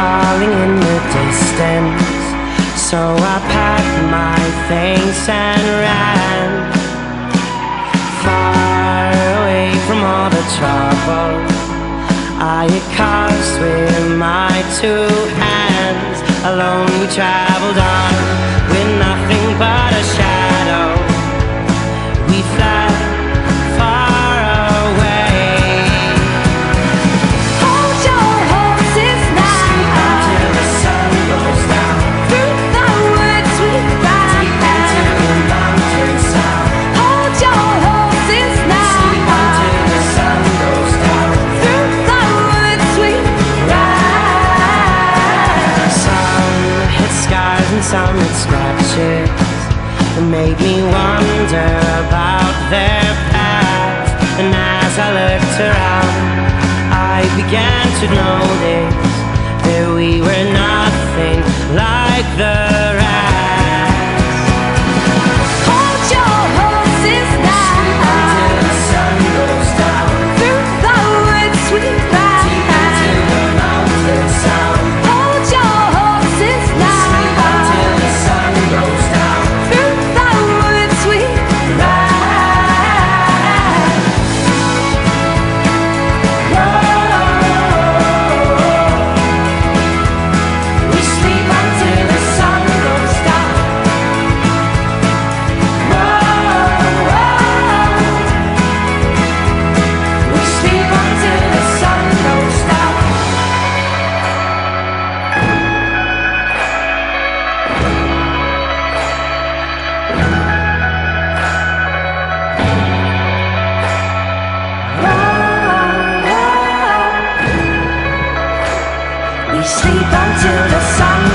calling in the distance. So I packed my things and ran Far away from all the trouble. I had caused with my two made me wonder about their past. And as I looked around, I began to notice that we were. sleep until the sun